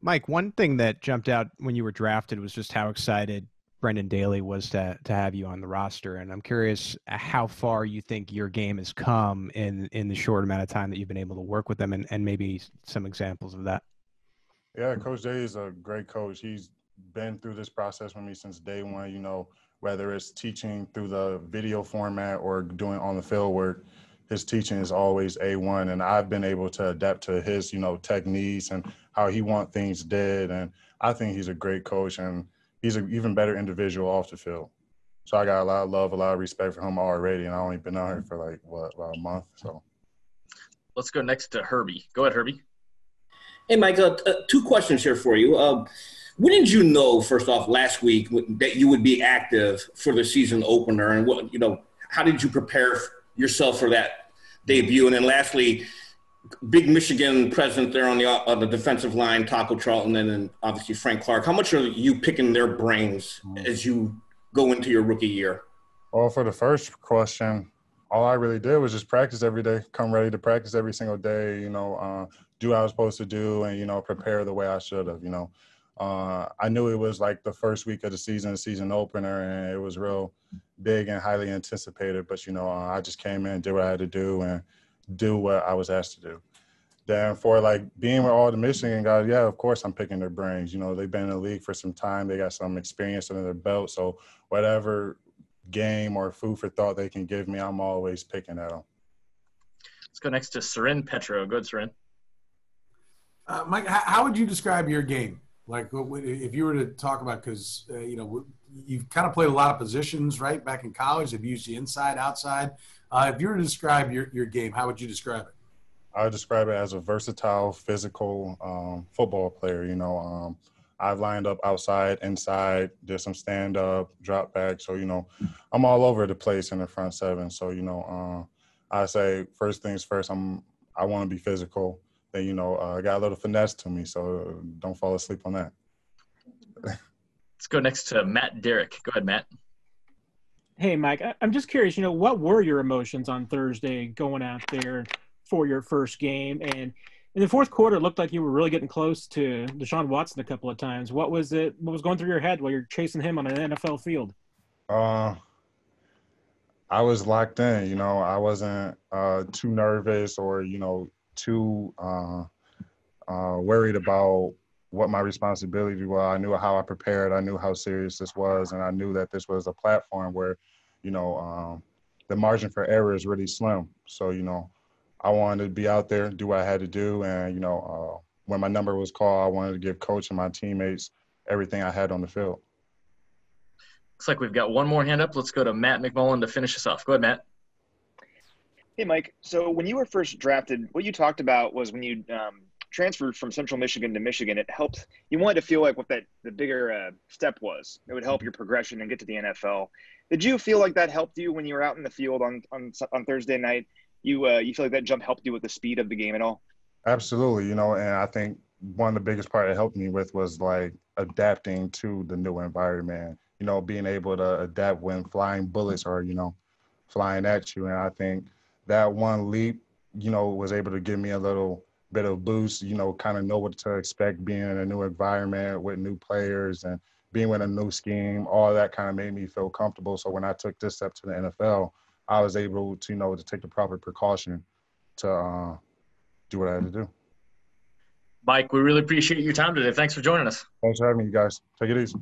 Mike, one thing that jumped out when you were drafted was just how excited Brendan Daly was to to have you on the roster, and I'm curious uh, how far you think your game has come in in the short amount of time that you've been able to work with them, and, and maybe some examples of that. Yeah, Coach Daly is a great coach. He's been through this process with me since day one. You know, whether it's teaching through the video format or doing on the field work, his teaching is always A1. And I've been able to adapt to his, you know, techniques and how he want things did. And I think he's a great coach and he's an even better individual off the field. So I got a lot of love, a lot of respect for him already. And I only been out here for like, what, about a month. So let's go next to Herbie. Go ahead, Herbie. Hey, Mike, uh, uh, two questions here for you. Uh, when did you know, first off, last week that you would be active for the season opener, and what you know? How did you prepare yourself for that debut? And then, lastly, big Michigan presence there on the on the defensive line, Taco Charlton, and then obviously Frank Clark. How much are you picking their brains as you go into your rookie year? Well, for the first question, all I really did was just practice every day, come ready to practice every single day. You know, uh, do what I was supposed to do, and you know, prepare the way I should have. You know, uh, I knew it was like the first week of the season, the season opener, and it was real big and highly anticipated. But you know, uh, I just came in, did what I had to do, and do what I was asked to do. Then for like being with all the Michigan guys, yeah, of course I'm picking their brains. You know, they've been in the league for some time, they got some experience under their belt. So whatever game or food for thought they can give me, I'm always picking at them. Let's go next to Soren Petro. Good, Soren. Uh, Mike, how would you describe your game? Like, if you were to talk about, because uh, you know you've kind of played a lot of positions, right? Back in college, they've used the inside, outside. Uh, if you were to describe your, your game, how would you describe it? I would describe it as a versatile, physical um, football player. You know, um, I've lined up outside, inside, did some stand up, drop back. So you know, I'm all over the place in the front seven. So you know, uh, I say first things first. I'm I want to be physical then you know uh, got a little finesse to me. So don't fall asleep on that. Let's go next to Matt Derrick. Go ahead, Matt. Hey, Mike. I'm just curious. You know, what were your emotions on Thursday going out there for your first game? And in the fourth quarter, it looked like you were really getting close to Deshaun Watson a couple of times. What was it? What was going through your head while you're chasing him on an NFL field? Uh, I was locked in. You know, I wasn't uh, too nervous or you know too uh, uh, worried about what my responsibility was. I knew how I prepared. I knew how serious this was, and I knew that this was a platform where, you know, um, the margin for error is really slim. So, you know, I wanted to be out there, do what I had to do, and you know, uh, when my number was called, I wanted to give coach and my teammates everything I had on the field. Looks like we've got one more hand up. Let's go to Matt McMullen to finish us off. Go ahead, Matt. Hey, Mike. So when you were first drafted, what you talked about was when you um, transferred from Central Michigan to Michigan, it helped. You wanted to feel like what that the bigger uh, step was. It would help your progression and get to the NFL. Did you feel like that helped you when you were out in the field on on, on Thursday night? You uh, you feel like that jump helped you with the speed of the game at all? Absolutely. You know, and I think one of the biggest part it helped me with was like adapting to the new environment. You know, being able to adapt when flying bullets are you know flying at you, and I think that one leap, you know, was able to give me a little bit of boost, you know, kind of know what to expect being in a new environment with new players and being with a new scheme, all that kind of made me feel comfortable. So when I took this step to the NFL, I was able to, you know, to take the proper precaution to uh, do what I had to do. Mike, we really appreciate your time today. Thanks for joining us. Thanks for having me, guys. Take it easy.